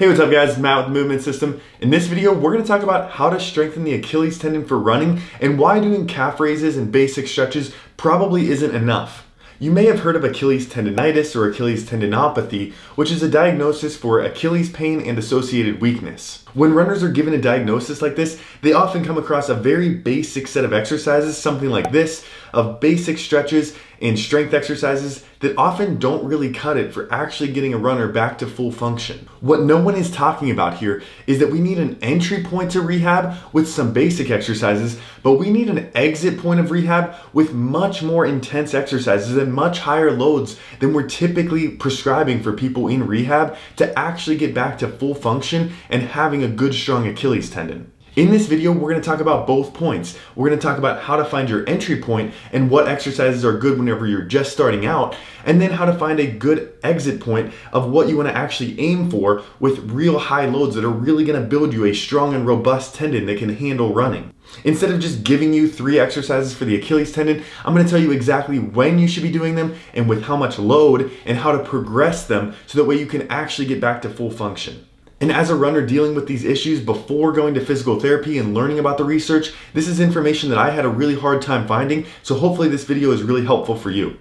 Hey, what's up guys? Matt with Movement System. In this video, we're gonna talk about how to strengthen the Achilles tendon for running and why doing calf raises and basic stretches probably isn't enough. You may have heard of Achilles tendonitis or Achilles tendinopathy, which is a diagnosis for Achilles pain and associated weakness. When runners are given a diagnosis like this, they often come across a very basic set of exercises, something like this, of basic stretches and strength exercises that often don't really cut it for actually getting a runner back to full function. What no one is talking about here is that we need an entry point to rehab with some basic exercises, but we need an exit point of rehab with much more intense exercises and much higher loads than we're typically prescribing for people in rehab to actually get back to full function and having a good strong Achilles tendon. In this video, we're gonna talk about both points. We're gonna talk about how to find your entry point and what exercises are good whenever you're just starting out, and then how to find a good exit point of what you wanna actually aim for with real high loads that are really gonna build you a strong and robust tendon that can handle running. Instead of just giving you three exercises for the Achilles tendon, I'm gonna tell you exactly when you should be doing them and with how much load and how to progress them so that way you can actually get back to full function. And as a runner dealing with these issues before going to physical therapy and learning about the research, this is information that I had a really hard time finding, so hopefully this video is really helpful for you.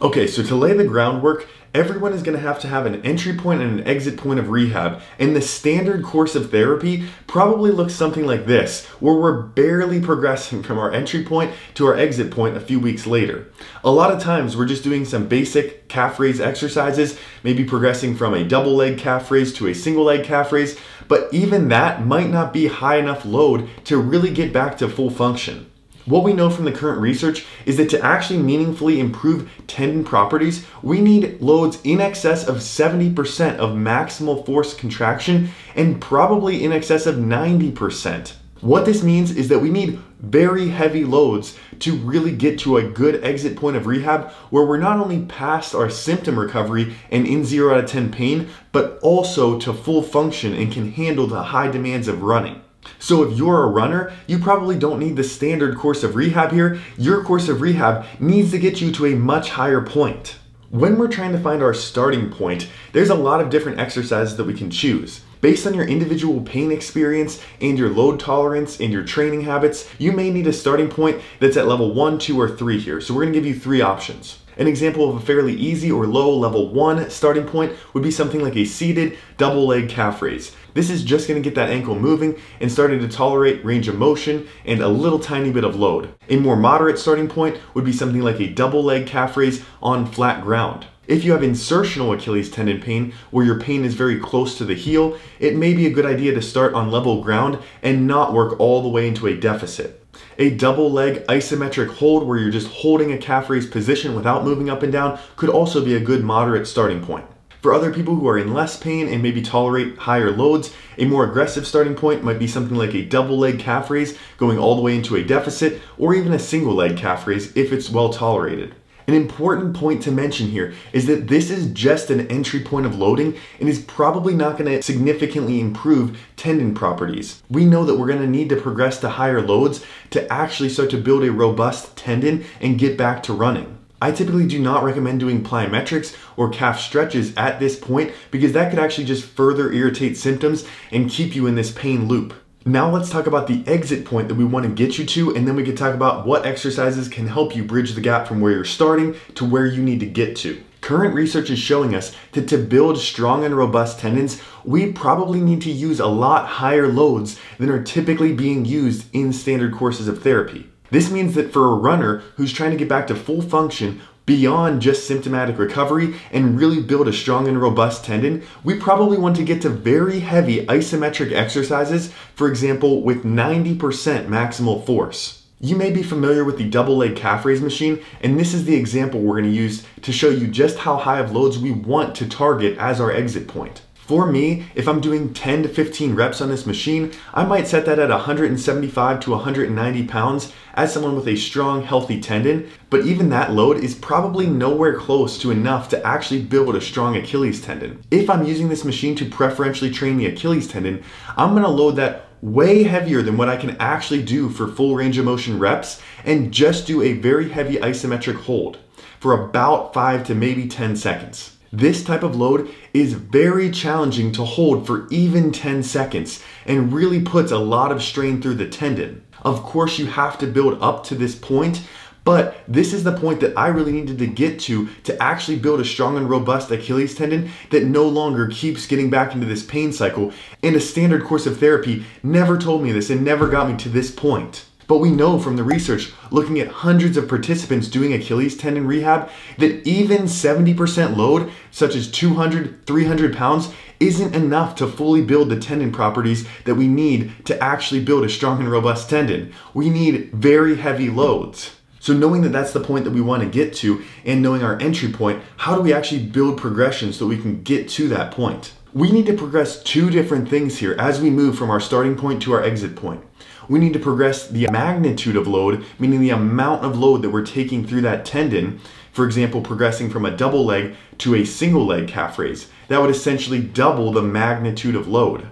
Okay, so to lay the groundwork, everyone is going to have to have an entry point and an exit point of rehab. And the standard course of therapy probably looks something like this, where we're barely progressing from our entry point to our exit point a few weeks later. A lot of times we're just doing some basic calf raise exercises, maybe progressing from a double leg calf raise to a single leg calf raise, but even that might not be high enough load to really get back to full function. What we know from the current research is that to actually meaningfully improve tendon properties, we need loads in excess of 70% of maximal force contraction and probably in excess of 90%. What this means is that we need very heavy loads to really get to a good exit point of rehab where we're not only past our symptom recovery and in 0 out of 10 pain, but also to full function and can handle the high demands of running. So if you're a runner, you probably don't need the standard course of rehab here. Your course of rehab needs to get you to a much higher point. When we're trying to find our starting point, there's a lot of different exercises that we can choose. Based on your individual pain experience and your load tolerance and your training habits, you may need a starting point that's at level one, two, or three here. So we're gonna give you three options. An example of a fairly easy or low level one starting point would be something like a seated double leg calf raise. This is just gonna get that ankle moving and starting to tolerate range of motion and a little tiny bit of load. A more moderate starting point would be something like a double leg calf raise on flat ground. If you have insertional Achilles tendon pain, where your pain is very close to the heel, it may be a good idea to start on level ground and not work all the way into a deficit. A double leg isometric hold where you're just holding a calf raise position without moving up and down could also be a good moderate starting point. For other people who are in less pain and maybe tolerate higher loads, a more aggressive starting point might be something like a double leg calf raise going all the way into a deficit or even a single leg calf raise if it's well tolerated. An important point to mention here is that this is just an entry point of loading and is probably not going to significantly improve tendon properties. We know that we're going to need to progress to higher loads to actually start to build a robust tendon and get back to running. I typically do not recommend doing plyometrics or calf stretches at this point because that could actually just further irritate symptoms and keep you in this pain loop. Now let's talk about the exit point that we want to get you to, and then we can talk about what exercises can help you bridge the gap from where you're starting to where you need to get to. Current research is showing us that to build strong and robust tendons, we probably need to use a lot higher loads than are typically being used in standard courses of therapy. This means that for a runner who's trying to get back to full function, beyond just symptomatic recovery and really build a strong and robust tendon, we probably want to get to very heavy isometric exercises, for example, with 90% maximal force. You may be familiar with the double leg calf raise machine, and this is the example we're gonna use to show you just how high of loads we want to target as our exit point. For me, if I'm doing 10 to 15 reps on this machine, I might set that at 175 to 190 pounds as someone with a strong, healthy tendon, but even that load is probably nowhere close to enough to actually build a strong Achilles tendon. If I'm using this machine to preferentially train the Achilles tendon, I'm gonna load that way heavier than what I can actually do for full range of motion reps and just do a very heavy isometric hold for about 5 to maybe 10 seconds. This type of load is very challenging to hold for even 10 seconds and really puts a lot of strain through the tendon. Of course, you have to build up to this point, but this is the point that I really needed to get to to actually build a strong and robust Achilles tendon that no longer keeps getting back into this pain cycle. And a standard course of therapy never told me this and never got me to this point. But we know from the research, looking at hundreds of participants doing Achilles tendon rehab, that even 70% load, such as 200, 300 pounds, isn't enough to fully build the tendon properties that we need to actually build a strong and robust tendon. We need very heavy loads. So knowing that that's the point that we want to get to and knowing our entry point, how do we actually build progression so we can get to that point? We need to progress two different things here as we move from our starting point to our exit point we need to progress the magnitude of load, meaning the amount of load that we're taking through that tendon. For example, progressing from a double leg to a single leg calf raise. That would essentially double the magnitude of load.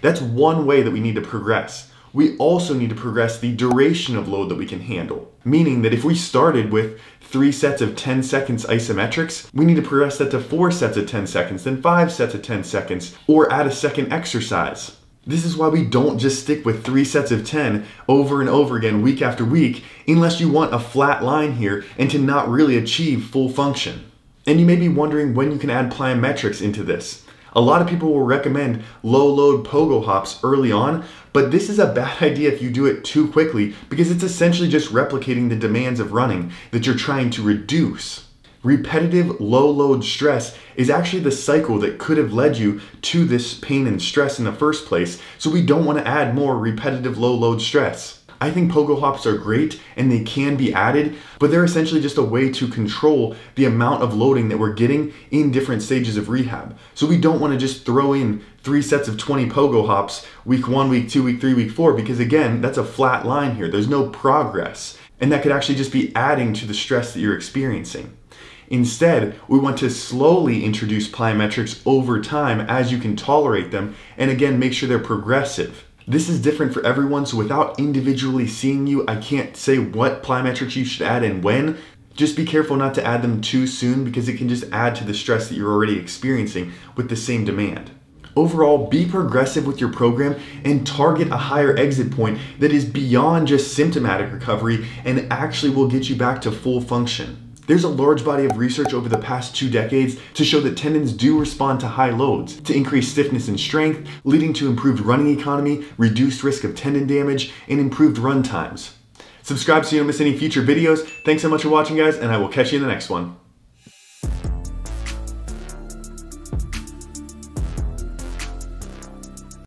That's one way that we need to progress. We also need to progress the duration of load that we can handle. Meaning that if we started with three sets of 10 seconds isometrics, we need to progress that to four sets of 10 seconds, then five sets of 10 seconds, or add a second exercise. This is why we don't just stick with three sets of 10 over and over again, week after week, unless you want a flat line here and to not really achieve full function. And you may be wondering when you can add plyometrics into this. A lot of people will recommend low load pogo hops early on, but this is a bad idea if you do it too quickly because it's essentially just replicating the demands of running that you're trying to reduce. Repetitive low load stress is actually the cycle that could have led you to this pain and stress in the first place, so we don't want to add more repetitive low load stress. I think pogo hops are great and they can be added, but they're essentially just a way to control the amount of loading that we're getting in different stages of rehab. So we don't want to just throw in three sets of 20 pogo hops week one, week two, week three, week four, because again, that's a flat line here. There's no progress. And that could actually just be adding to the stress that you're experiencing. Instead, we want to slowly introduce plyometrics over time as you can tolerate them, and again, make sure they're progressive. This is different for everyone, so without individually seeing you, I can't say what plyometrics you should add and when. Just be careful not to add them too soon because it can just add to the stress that you're already experiencing with the same demand. Overall, be progressive with your program and target a higher exit point that is beyond just symptomatic recovery and actually will get you back to full function. There's a large body of research over the past two decades to show that tendons do respond to high loads, to increase stiffness and strength, leading to improved running economy, reduced risk of tendon damage, and improved run times. Subscribe so you don't miss any future videos. Thanks so much for watching guys, and I will catch you in the next one.